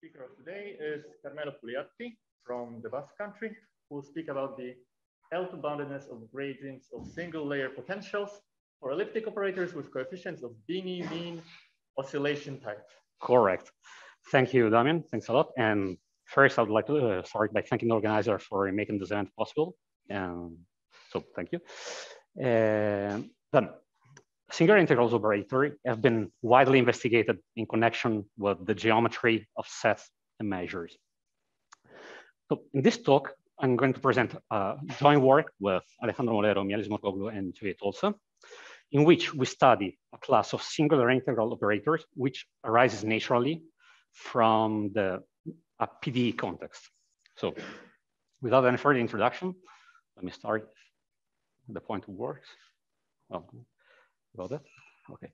speaker of today is Carmelo Puliatti from the Basque country, who will speak about the L2 boundedness of gradients of single layer potentials for elliptic operators with coefficients of Dini mean oscillation type. Correct. Thank you, Damian. Thanks a lot. And first, I would like to uh, start by thanking the organizer for making this event possible. Um, so thank you. Uh, then, singular integrals operator have been widely investigated in connection with the geometry of sets and measures. So in this talk, I'm going to present a joint work with Alejandro Molero, Mihalis Mourgoglou, and Judith Olsa, in which we study a class of singular integral operators which arises naturally from the a PDE context. So without any further introduction, let me start the point works. Oh, about that? Okay.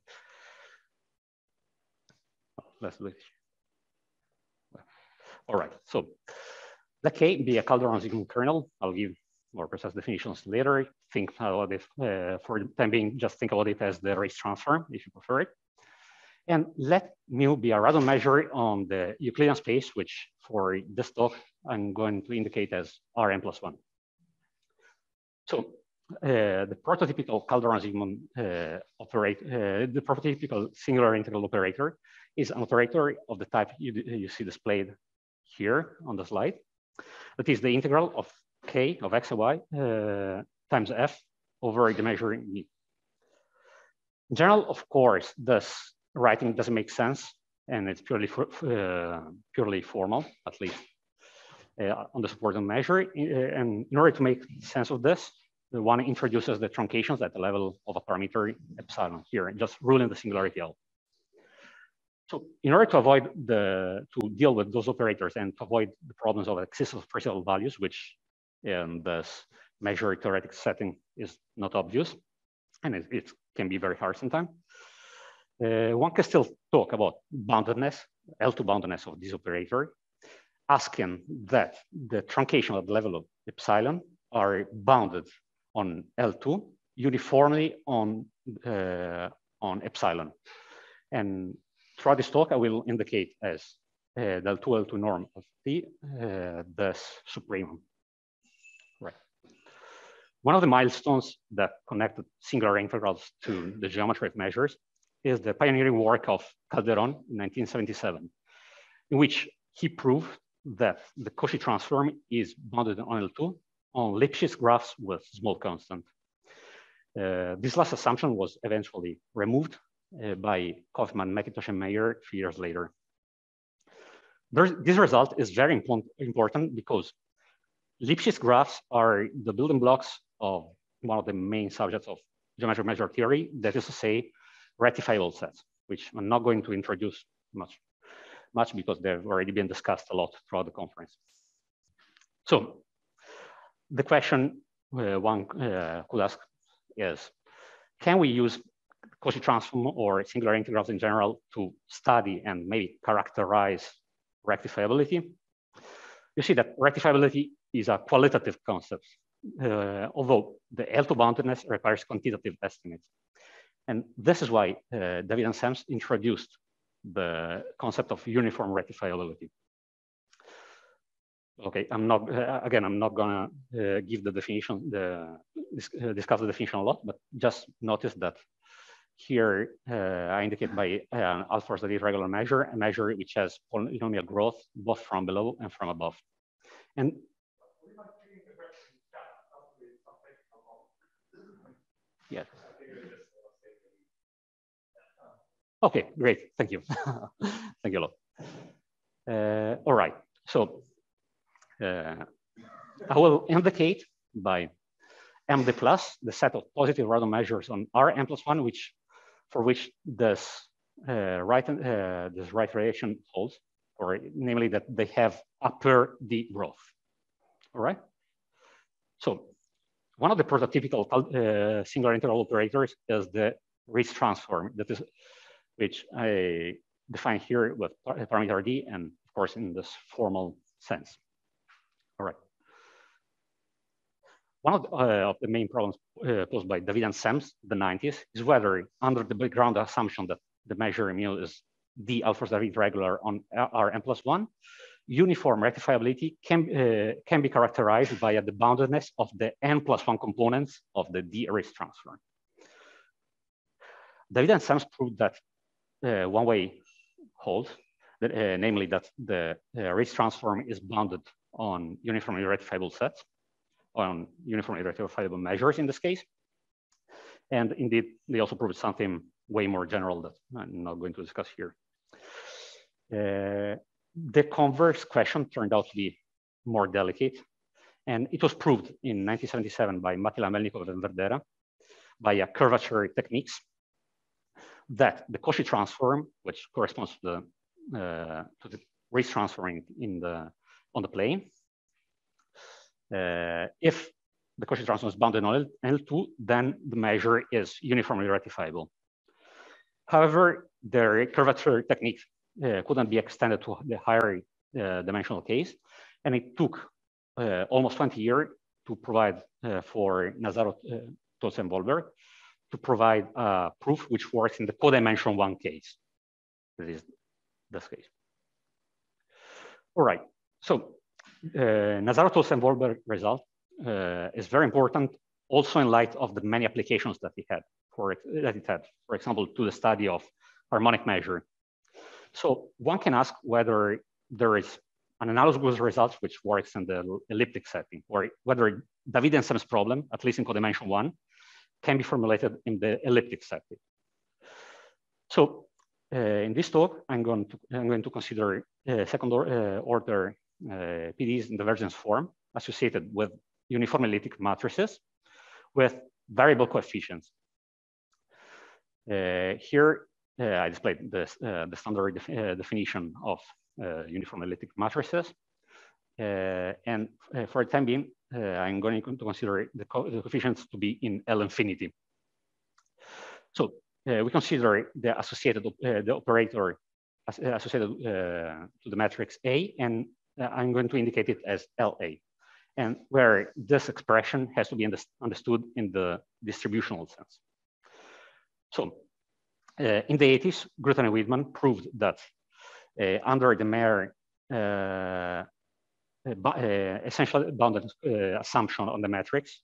let's it. All right, so let K be a Calderon-Zygmund kernel. I'll give more precise definitions later. Think about it uh, for the time being, just think about it as the Riesz transform, if you prefer it. And let mu be a Radon measure on the Euclidean space, which for this talk, I'm going to indicate as Rn plus one. So the prototypical Calderon-Zygmund uh, operator, uh, the prototypical singular integral operator is an operator of the type you, you see displayed here on the slide. That is the integral of k of x and y uh, times f over the measure me. In general, of course, this writing doesn't make sense and it's purely uh, purely formal, at least uh, on the supported measure. Uh, and in order to make sense of this, the one introduces the truncations at the level of a parameter epsilon here, and just ruling the singularity L. So in order to avoid the, to deal with those operators and to avoid the problems of excessive parcial values, which in this measure theoretic setting is not obvious, and it, it can be very hard sometimes. Uh, one can still talk about boundedness, L2 boundedness of this operator, asking that the truncation at the level of epsilon are bounded on L2 uniformly on, uh, on epsilon. And throughout this talk, I will indicate as uh, the L2 L2 norm of T, uh, this supremum. Right. One of the milestones that connected singular integrals to the geometry of measures is the pioneering work of Calderon in 1977, in which he proved that the Cauchy transform is bounded on L2 on Lipschitz graphs with small constant. Uh, this last assumption was eventually removed uh, by Coifman, McIntosh, and Meyer three years later. There's, this result is very important, important because Lipschitz graphs are the building blocks of one of the main subjects of geometric measure theory, that is to say, rectifiable sets, which I'm not going to introduce much, much because they've already been discussed a lot throughout the conference. So the question uh, one uh, could ask is, can we use Cauchy transform or singular integrals in general to study and maybe characterize rectifiability? You see that rectifiability is a qualitative concept, uh, although the L2 boundedness requires quantitative estimates. And this is why uh, David and Semmes introduced the concept of uniform rectifiability. Okay, I'm not, uh, again, I'm not gonna uh, give the definition, the, uh, discuss the definition a lot, but just notice that here uh, I indicate by uh, alpha that is regular measure, a measure which has polynomial growth both from below and from above. And yes. Okay, great. Thank you. Thank you a lot. Uh, all right. So I will indicate by MD plus the set of positive Radon measures on R m plus one, which for which this uh, right uh, this right relation holds, or namely that they have upper D growth. All right. So one of the prototypical uh, singular integral operators is the Riesz transform that is which I define here with parameter D and of course in this formal sense. All right. One of the, uh, of the main problems uh, posed by David and Semmes, the 90s, is whether under the background assumption that the measure mu is the Ahlfors David regular on R n plus one, uniform rectifiability can, uh, can be characterized via the boundedness of the n plus one components of the D Riesz transform. David and Semmes proved that uh, one-way holds, that, uh, namely that the uh, Riesz transform is bounded on uniformly rectifiable sets, on uniformly rectifiable measures in this case. And indeed, they also proved something way more general that I'm not going to discuss here. Uh, the converse question turned out to be more delicate. And it was proved in 1977 by Mattila Melnikov and Verdera via curvature techniques that the Cauchy transform, which corresponds to the, uh, to the Riesz transforming in the, on the plane, uh, if the Cauchy transform is bounded on L2, then the measure is uniformly rectifiable. However, the curvature technique uh, couldn't be extended to the higher uh, dimensional case, and it took uh, almost 20 years to provide uh, for Nazarov, uh, Tolsa, Volberg to provide a proof which works in the codimension one case. This is this case. All right, so uh, Nazarov and Volberg result uh, is very important also in light of the many applications that it had for it, that it had, for example, to the study of harmonic measure. So one can ask whether there is an analogous result which works in the elliptic setting, or whether David and Semmes' problem, at least in codimension one, can be formulated in the elliptic setting. So uh, in this talk, I'm going to, I'm going to consider uh, second or, uh, order PDEs in divergence form associated with uniform elliptic matrices with variable coefficients. Uh, here, uh, I displayed this, the standard def definition of uniform elliptic matrices. and for the time being, uh, I'm going to consider the, co the, coefficients to be in L infinity. So uh, we consider the associated, uh, the operator associated to the matrix A, and I'm going to indicate it as LA. And where this expression has to be understood in the distributional sense. So uh, in the 80s, Grüter and Widman proved that uh, under the Mayer uh, uh, essential bounded uh, assumption on the matrix.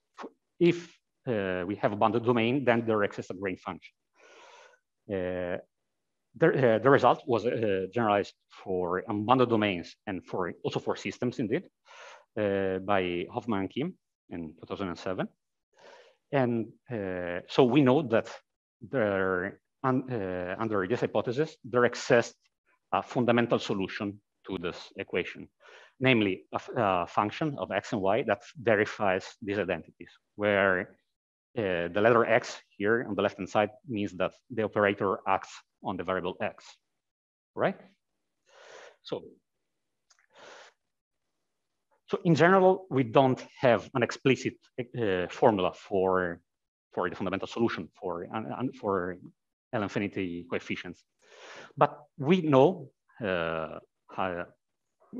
If uh, we have a bounded domain, then there exists a Green function. The, the, result was generalized for unbounded domains and for also for systems indeed by Hofmann and Kim in 2007. And uh, so we know that there, un, uh, under this hypothesis, there exists a fundamental solution to this equation namely a, a, function of x and y that verifies these identities, where uh, the letter x here on the left-hand side means that the operator acts on the variable x, right? So, so in general, we don't have an explicit uh, formula for, for the fundamental solution for, uh, for L infinity coefficients. But we know uh, how,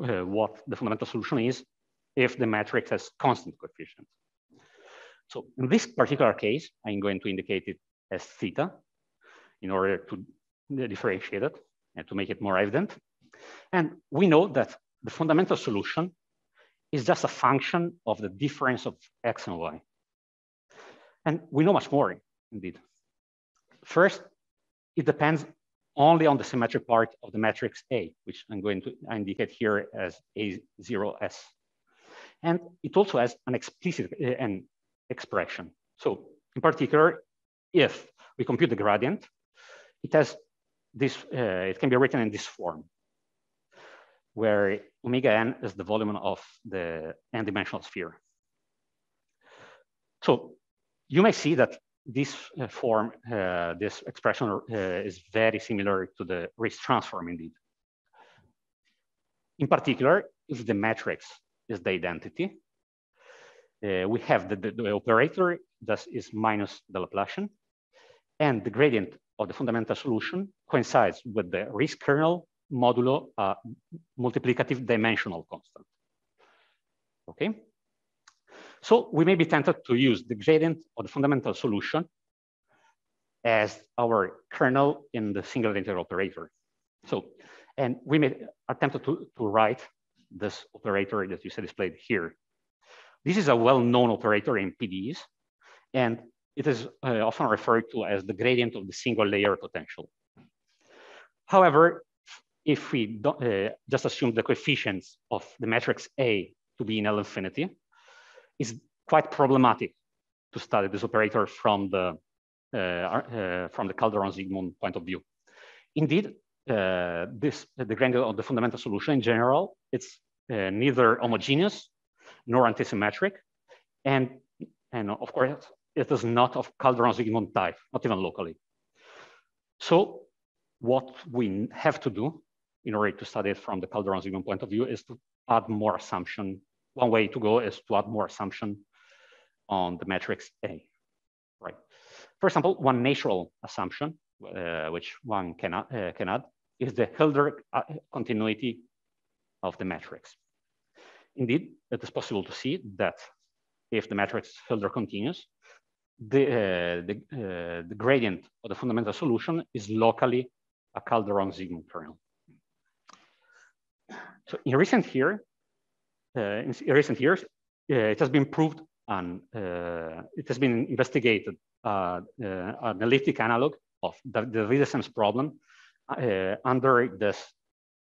uh, what the fundamental solution is if the matrix has constant coefficients. So in this particular case, I'm going to indicate it as theta in order to differentiate it and to make it more evident. And we know that the fundamental solution is just a function of the difference of x and y. And we know much more, indeed. First, it depends only on the symmetric part of the matrix A, which I'm going to indicate here as A0S. And it also has an explicit uh, an expression. So in particular, if we compute the gradient, it has this, uh, it can be written in this form, where omega n is the volume of the n-dimensional sphere. So you may see that this uh, form, uh, this expression uh, is very similar to the Riesz transform indeed. In particular, if the matrix is the identity, uh, we have the, the, the, operator that is minus the Laplacian, and the gradient of the fundamental solution coincides with the Riesz kernel modulo uh, multiplicative dimensional constant. Okay. So we may be tempted to use the gradient of the fundamental solution as our kernel in the single integral operator. So, and we may attempt to, to write this operator that you see displayed here. This is a well-known operator in PDEs, and it is uh, often referred to as the gradient of the single layer potential. However, if we uh, just assume the coefficients of the matrix A to be in L infinity, it's quite problematic to study this operator from the uh, uh, from the Calderon-Zygmund point of view. Indeed, uh, this the gradient of the fundamental solution in general, it's uh, neither homogeneous nor antisymmetric, and and of course it is not of Calderon-Zygmund type, not even locally. So what we have to do in order to study it from the Calderon-Zygmund point of view is to add more assumption. One way to go is to add more assumption on the matrix A, right? For example, one natural assumption, uh, which one can, uh, can add, is the Hölder uh, continuity of the matrix. Indeed, it is possible to see that if the matrix Hölder continues, the, uh, the, uh, the gradient of the fundamental solution is locally a Calderon-Zygmund kernel. So in recent year, uh, in recent years, uh, it has been proved and uh, it has been investigated uh, an elliptic analog of the, the problem under this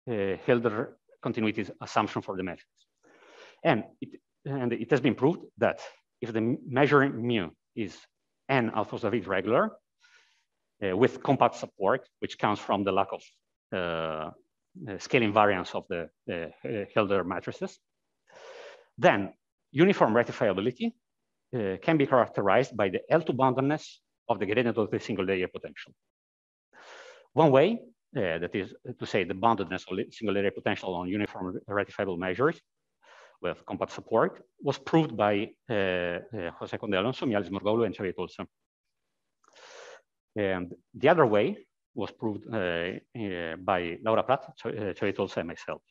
Hölder continuity assumption for the matrix. And it, and it has been proved that if the measure mu is n Ahlfors David regular uh, with compact support, which comes from the lack of uh, scaling variance of the uh, Hölder matrices, then uniform rectifiability uh, can be characterized by the L2 boundedness of the gradient of the single layer potential. One way, uh, that is to say the boundedness of single layer potential on uniform rectifiable measures with compact support was proved by uh, uh Jose Conde Alonso, Mihalis Mourgoglou, and Xavier Tolsa. And the other way was proved uh, uh, by Laura Prat, Xavier Tolsa, and myself.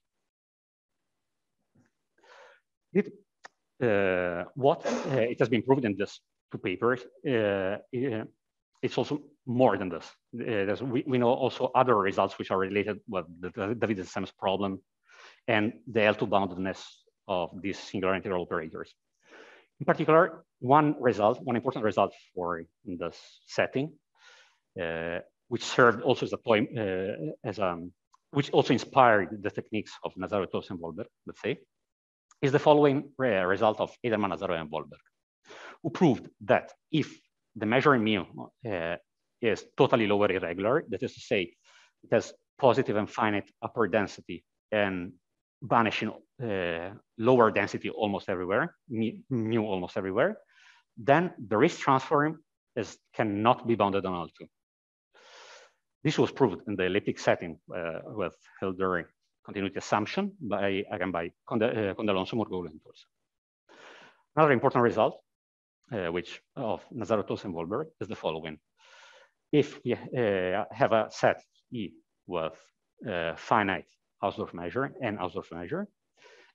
It, what it has been proved in these two papers it's also more than this. Uh, we, we, know also other results which are related with the, the David-Semmes problem and the L2 boundedness of these singular integral operators. In particular, one result, one important result for this setting, uh, which served also as a point, uh, as a, which also inspired the techniques of Nazarov, and Volberg, let's say, is the following uh, result of Eiderman, Nazarov, and Volberg, who proved that if the measuring mu uh, is totally lower irregular, that is to say, it has positive and finite upper density and vanishing uh, lower density almost everywhere, mu almost everywhere, then the Riesz transform is cannot be bounded on L2. This was proved in the elliptic setting uh, with Hölder continuity assumption by, again, by Conde, uh, Conde Alonso, and Tolsa. Another important result, uh, which of Nazarov, Tolsa, and Volberg is the following. If we uh, have a set E with uh, finite Hausdorff measure and Hausdorff measure.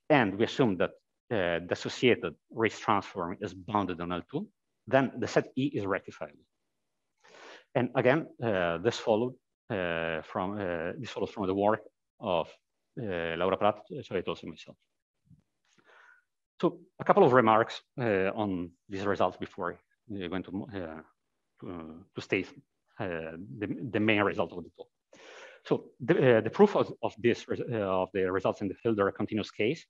And we assume that uh, the associated Riesz transform is bounded on L2, then the set E is rectifiable. And again, uh, this followed uh, from uh, this follows from the work of uh, Laura Prat, so it also myself. So a couple of remarks uh, on these results before we're going to, to, to state the, the main result of the talk. So the, uh, the proof of, of this, uh, of the results in the Hölder continuous case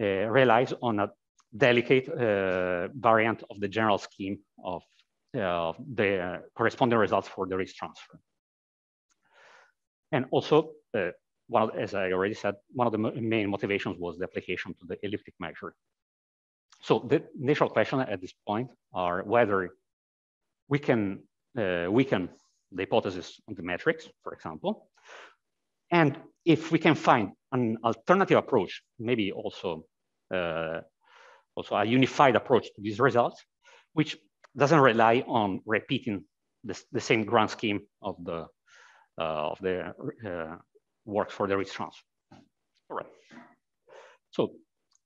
uh, relies on a delicate uh, variant of the general scheme of uh, the corresponding results for the Riesz transform. And also, uh, one of, as I already said, one of the main motivations was the application to the elliptic measure. So the initial question at this point are whether we can weaken the hypothesis on the metrics, for example, and if we can find an alternative approach, maybe also, uh, also a unified approach to these results, which doesn't rely on repeating the same grand scheme of the, uh, of the uh, works for the Riesz transform. All right. So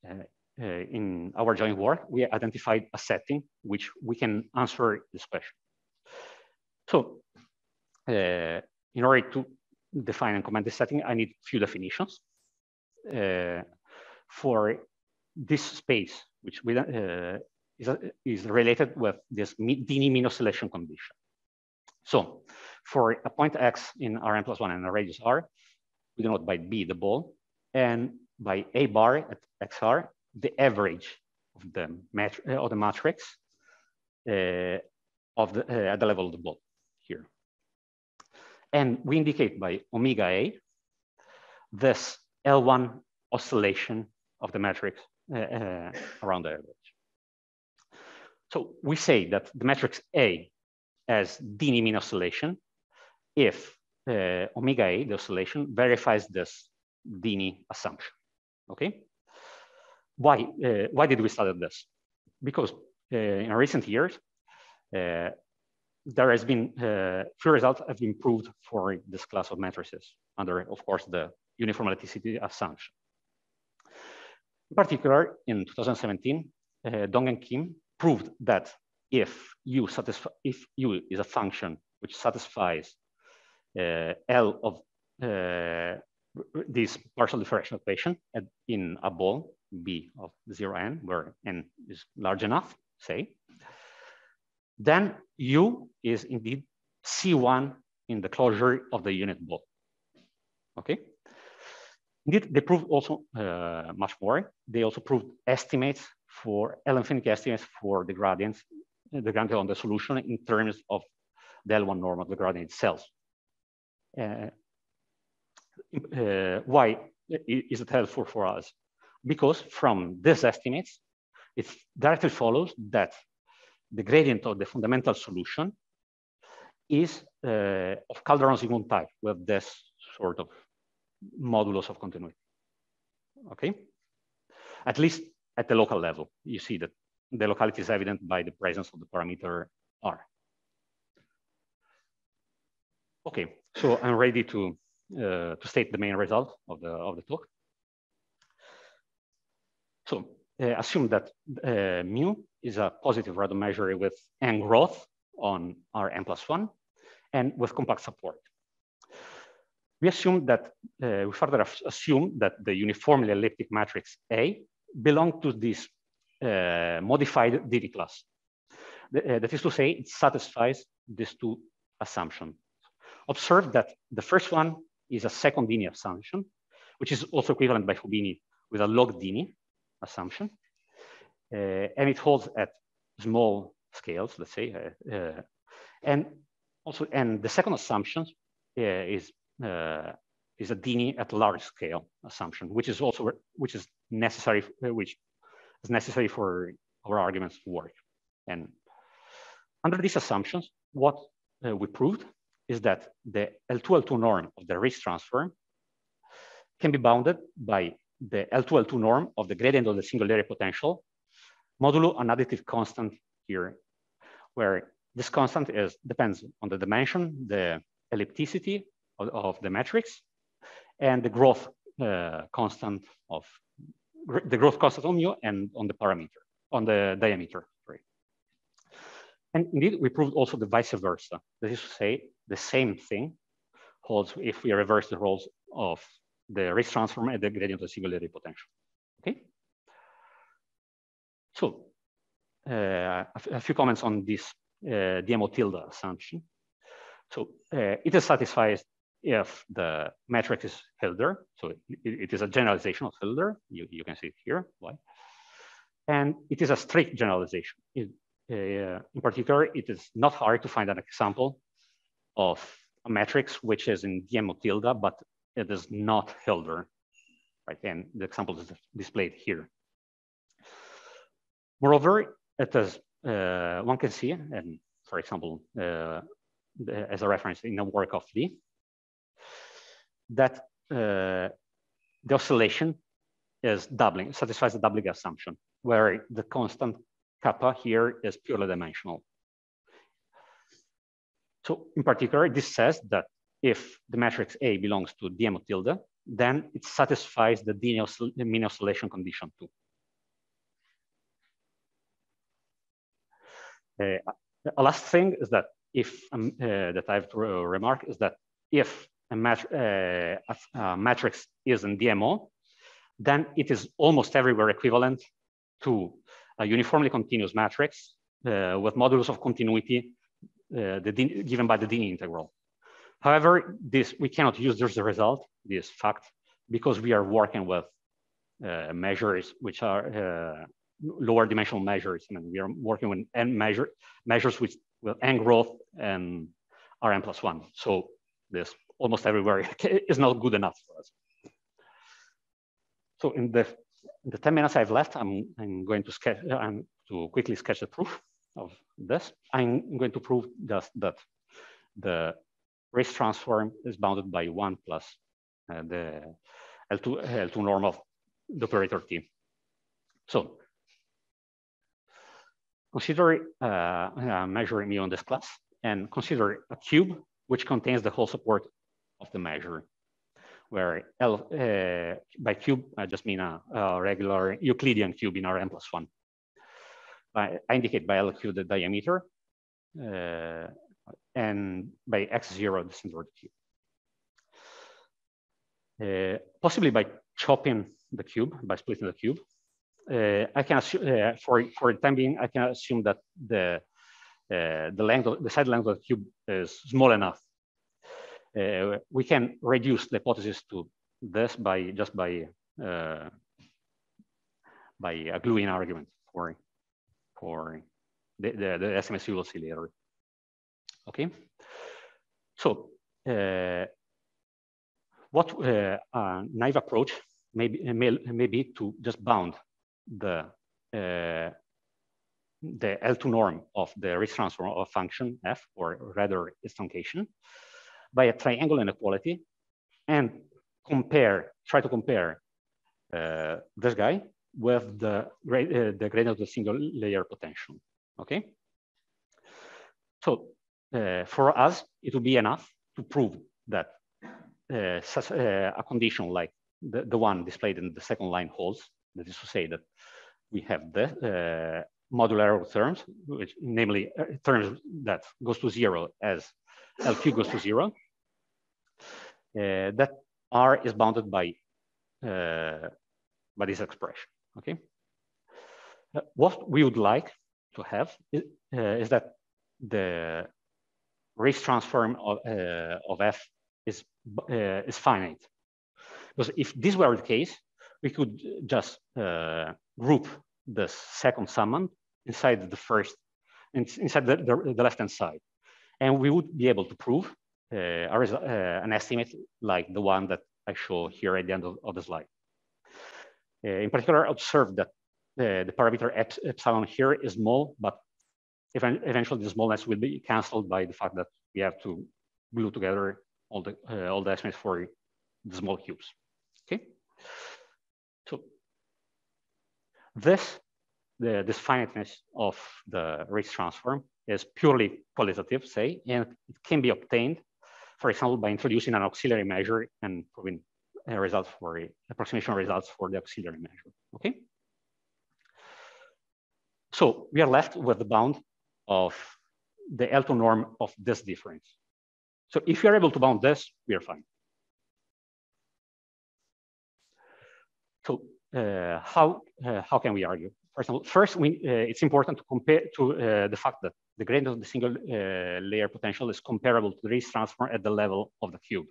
uh, uh, in our joint work, we identified a setting which we can answer this question. So uh, in order to define and comment the setting, I need few definitions. Uh, for this space, which we, uh, is, is related with this Dini mean oscillation condition. So for a point X in Rn plus one and a radius R, we denote by B the ball, and by A bar at XR, the average of the, uh, of the matrix uh, of the, uh, at the level of the ball. And we indicate by omega A this L1 oscillation of the matrix uh, uh, around the average. So we say that the matrix A has Dini mean oscillation if uh, omega A, the oscillation, verifies this Dini assumption, okay? Why, uh, why did we study this? Because uh, in recent years, uh, there has been, uh, few results have been proved for this class of matrices under, of course, the uniformitity assumption. In particular, in 2017, uh, Dong and Kim proved that if u satisfy if u is a function which satisfies uh, L of uh, this partial differential equation at, in a ball B of zero n, where n is large enough, say, then U is indeed C1 in the closure of the unit ball. Okay. Indeed, they proved also uh, much more. They also proved estimates for L infinity estimates for the gradients, the gradient on the solution in terms of the L1 norm of the gradient itself. Uh, uh, why is it helpful for us? Because from these estimates, it directly follows that the gradient of the fundamental solution is uh, of Calderon-Zygmund type with this sort of modulus of continuity. Okay? At least at the local level, you see that the locality is evident by the presence of the parameter R. Okay, so I'm ready to, uh, to state the main result of the, of the talk. So uh, assume that uh, mu is a positive Radon measure with n growth on R n plus one and with compact support. We assume that, uh, we further assume that the uniformly elliptic matrix A belong to this uh, modified Dini class. The, uh, that is to say, it satisfies these two assumptions. Observe that the first one is a second Dini assumption, which is also equivalent by Fubini with a log Dini assumption. Uh, and it holds at small scales, let's say. Uh, uh, and also, and the second assumption is is a Dini at large scale assumption, which is also which is necessary, which is necessary for our arguments to work. And under these assumptions, what uh, we proved is that the L2 L2 norm of the Riesz transform can be bounded by the L2 L2 norm of the gradient of the single layer potential modulo an additive constant here, where this constant is depends on the dimension, the ellipticity of, of the matrix, and the growth uh, constant of the growth constant on mu and on the parameter, on the diameter. And indeed, we proved also the vice versa. That is to say, the same thing holds if we reverse the roles of the Riesz transform and the gradient of the singularity potential. So uh, a, a, few comments on this uh, DMO tilde assumption. So uh, it is satisfied if the metric is Hölder. So it, it is a generalization of Hölder. You, you can see it here. Why? And it is a strict generalization. It, uh, in particular, it is not hard to find an example of a matrix which is in DMO tilde, but it is not Hölder. Right? And the example is displayed here. Moreover, it is, uh, one can see, and for example, uh, as a reference in the work of Lee, that uh, the oscillation is doubling, satisfies the doubling assumption, where the constant kappa here is purely dimensional. So in particular, this says that if the matrix A belongs to DMO tilde, then it satisfies the mean oscillation condition too. A last thing is that if um, uh, that I have to remark is that if a, mat uh, a matrix is in DMO, then it is almost everywhere equivalent to a uniformly continuous matrix uh, with modulus of continuity uh, given by the Dini integral. However, this we cannot use this result, this fact, because we are working with uh, measures which are uh, lower dimensional measures. I mean, we are working with n measure measures with, with n growth and Rn plus one. So this almost everywhere is not good enough for us. So in the, in the 10 minutes I've left, I'm, I'm going to sketch, I'm to quickly sketch the proof of this. I'm going to prove just that the Riesz transform is bounded by one plus uh, the L2, L2 norm of the operator T. So consider uh, uh, measuring mu on this class and consider a cube which contains the whole support of the measure where L uh, by cube, I just mean a, a, regular Euclidean cube in Rn plus one. I, I indicate by LQ the diameter, uh, and by x0 the center of the cube. Uh, possibly by chopping the cube, by splitting the cube, uh, I can assume, uh, for, for the time being, I can assume that the, uh, the length, of, the side length of the cube is small enough uh, we can reduce the hypothesis to this by just by uh, by a gluing argument for for the, the, the SMS you will see later. Okay, so uh, what a naive approach may be, may, may be to just bound the uh, the L2 norm of the Riesz transform of function f, or rather its truncation, by a triangle inequality and compare, try to compare uh, this guy with the, uh, the gradient of the single layer potential, okay? So uh, for us, it would be enough to prove that uh, such, uh, a condition like the, the one displayed in the second line holds, that is to say that we have the uh, modular terms, which namely terms that goes to zero as LQ goes to zero, uh, that R is bounded by, uh, by this expression, okay? Uh, what we would like to have is, is that the Riesz transform of, of F is, is finite. Because if this were the case, we could just uh, group the second summand inside the first, inside the, the, the left-hand side. And we would be able to prove uh, uh, an estimate like the one that I show here at the end of, of the slide. Uh, in particular, observe that the parameter epsilon here is small, but eventually the smallness will be canceled by the fact that we have to glue together all the uh, all the estimates for the small cubes. Okay, this the this finiteness of the Riesz transform is purely qualitative, say, and it can be obtained, for example, by introducing an auxiliary measure and proving uh, a result for approximation results for the auxiliary measure. Okay. So we are left with the bound of the L2 norm of this difference. So if you are able to bound this, we are fine. So uh, how, uh, how can we argue? First, all, first we, uh, it's important to compare to uh, the fact that the gradient of the single uh, layer potential is comparable to the Riesz transform at the level of the cube.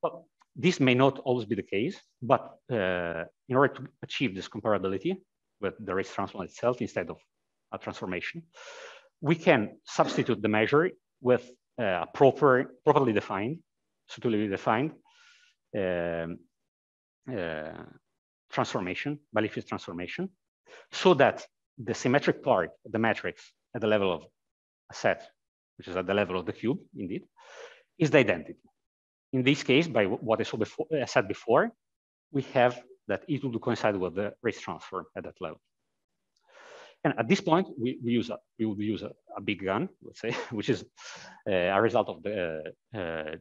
But this may not always be the case, but uh, in order to achieve this comparability with the Riesz transform itself instead of a transformation, we can substitute the measure with a proper, properly defined, suitably defined um, uh, transformation, Baliff transformation, so that the symmetric part the matrix at the level of a set, which is at the level of the cube, indeed, is the identity. In this case, by what I saw before, I said before, we have that it will coincide with the Riesz transform at that level. And at this point, we, we use a, we use a, a big gun, let's say, which is uh, a result of the uh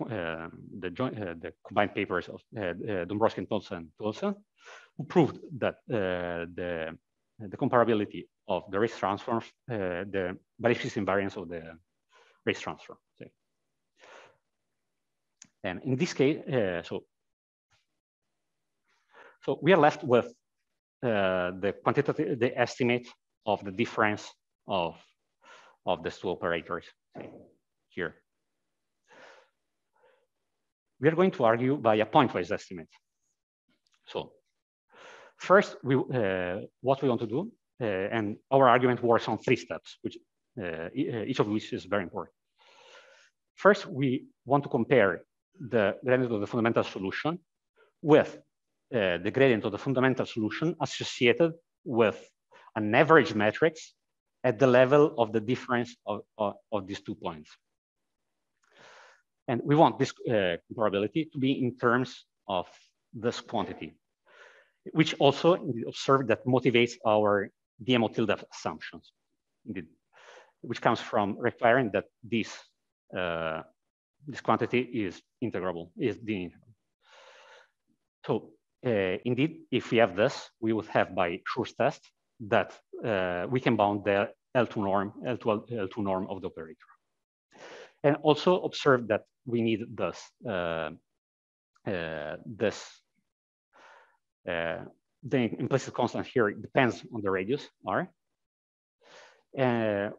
the, joint, uh, the combined papers of uh, Dąbrowski and Thompson, Thompson, who proved that the the comparability of the Riesz transforms, the Baliff invariance of the Riesz transform. And in this case, so, so we are left with uh, the quantitative, the estimate of the difference of, of the two operators here. We are going to argue by a pointwise estimate. So first, we, uh, what we want to do, uh, and our argument works on three steps, which uh, each of which is very important. First, we want to compare the gradient of the fundamental solution with uh, the gradient of the fundamental solution associated with an average matrix at the level of the difference of, of, of these two points. And we want this uh, comparability to be in terms of this quantity, which also observed that motivates our DMO tilde assumptions, indeed, which comes from requiring that this, uh, this quantity is integrable, is the So uh, indeed, if we have this, we would have by Schur's test that uh, we can bound the L2 norm, L2, L2 norm of the operator. And also observe that we need this, uh, uh, this uh, the implicit constant here depends on the radius r. Uh,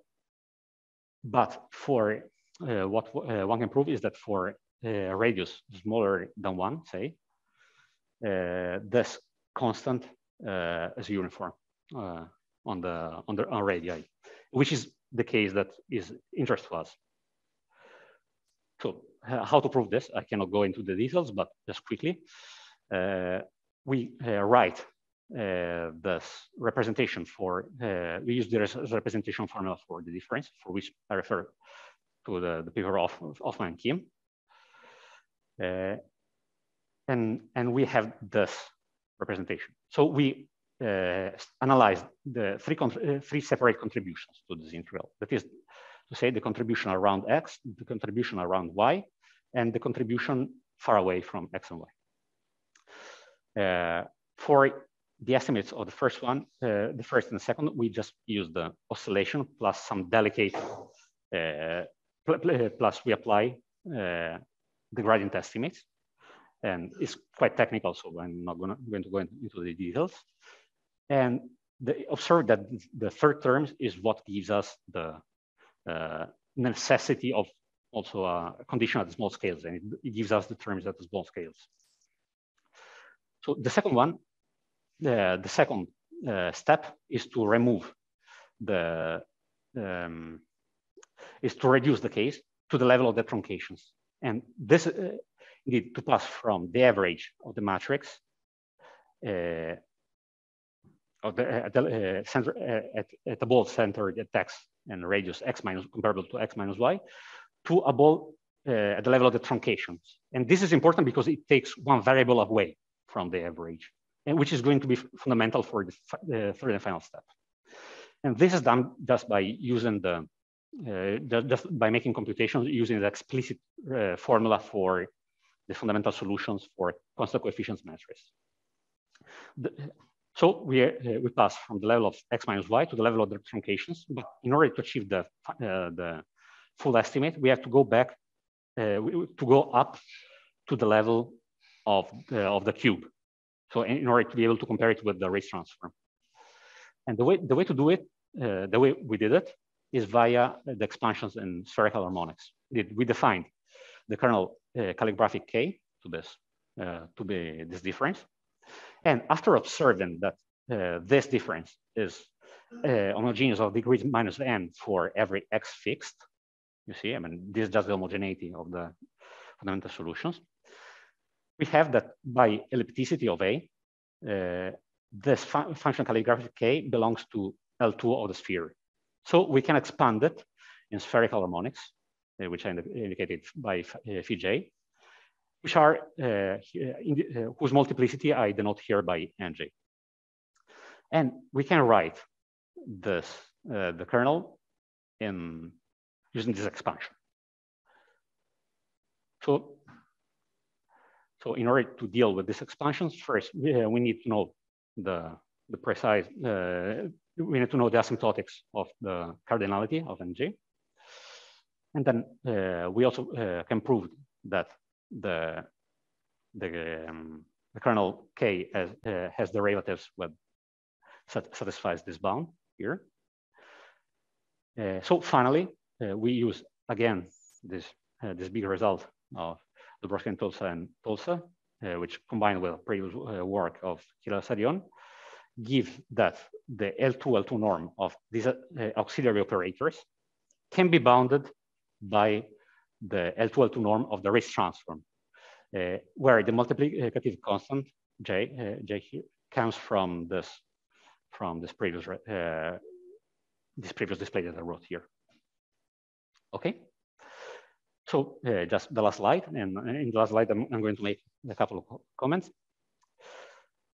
but for uh, what uh, one can prove is that for radius smaller than one, say, this constant is uniform on the on the on radii, which is the case that is interest to us. So uh, how to prove this? I cannot go into the details, but just quickly, uh, we uh, write uh, this representation for, uh, we use the representation formula for the difference, for which I refer to the, the paper of, of my Kim. and, and we have this representation. So we uh, analyze the three, uh, three separate contributions to this integral. That is to say the contribution around x, the contribution around y, and the contribution far away from x and y. Uh, for the estimates of the first one, uh, the first and the second, we just use the oscillation plus some delicate, uh, plus we apply uh, the gradient estimates. And it's quite technical, so I'm not gonna, going to go into the details. And the, observe that the third term is what gives us the uh, necessity of also a condition at small scales, and it, gives us the terms at the small scales. So the second one the, the second uh, step is to remove the, um, is to reduce the case to the level of the truncations. And this uh, need to pass from the average of the matrix uh, of the, uh, at, the, uh, center, uh, at, at the ball center at x and radius x minus comparable to x minus y to a ball at the level of the truncations. And this is important because it takes one variable away from the average and which is going to be fundamental for the third and final step. And this is done just by using the, uh, just by making computations using the explicit uh, formula for the fundamental solutions for constant coefficients matrix. The, so we, uh, we pass from the level of x minus y to the level of the truncations, but in order to achieve the, uh, the full estimate, we have to go back, uh, to go up to the level of, of the cube. So in order to be able to compare it with the Riesz transform. And the way, the way to do it, uh, the way we did it is via the expansions in spherical harmonics. We defined the kernel uh, calligraphic K to this, uh, to be this difference. And after observing that uh, this difference is uh, homogeneous of degrees minus n for every x fixed, you see, I mean, this is just the homogeneity of the fundamental solutions we have that by ellipticity of A, uh, this fu function calligraphic K belongs to L2 of the sphere. So we can expand it in spherical harmonics, uh, which I indicated by uh, phi j, which are uh, uh, whose multiplicity I denote here by nj. And we can write this uh, the kernel in using this expansion. So so in order to deal with these expansions, first we, uh, we need to know the, the precise, uh, we need to know the asymptotics of the cardinality of NG. And then uh, we also can prove that the the, um, the kernel K has, uh, has derivatives that sat satisfies this bound here. Uh, so finally, uh, we use again this uh, this big result of Dąbrowski and Tolsa and Tolsa, uh, which combined with previous uh, work of Hilal Sarion, give that the L2 L2 norm of these auxiliary operators can be bounded by the L2 L2 norm of the Riesz transform, uh, where the multiplicative constant J, uh, J here comes from this from this previous uh, this previous display that I wrote here. Okay. So uh, just the last slide, and in the last slide, I'm, I'm, going to make a couple of comments.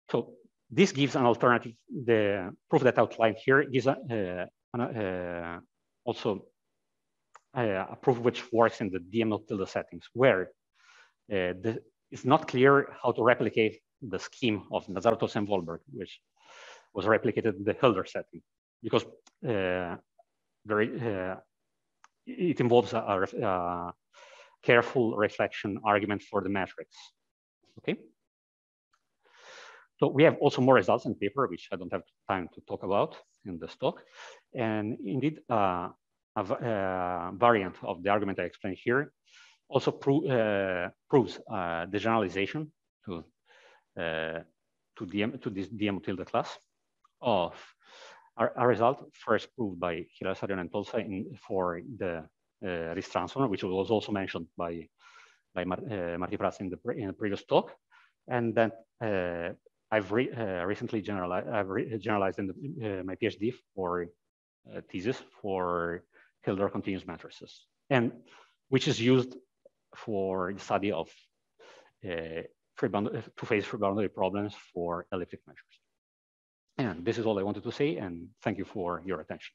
So this gives an alternative. The proof that outlined here gives a, uh, uh, also uh, a proof which works in the DMO tilde settings, where uh, the, it's not clear how to replicate the scheme of Nazarov-Tolsa and Volberg, which was replicated in the Hölder setting, because uh, very, uh, it involves a, a, careful reflection argument for the metrics. Okay. So we have also more results in paper, which I don't have time to talk about in this talk. And indeed, uh, a uh, variant of the argument I explained here. Also pro uh, proves uh, the generalization to to, DM, to this DM tilde class of a, result first proved by Girela-Sarrión and Tolsa in, for the uh, transform, which was also mentioned by by Mar uh, Marty in the, in the previous talk, and then uh, I've re uh, recently generalized I've re generalized in the, uh, my PhD for thesis for Hölder continuous matrices, and which is used for the study of uh, two-phase free boundary problems for elliptic measures. And this is all I wanted to say, and thank you for your attention.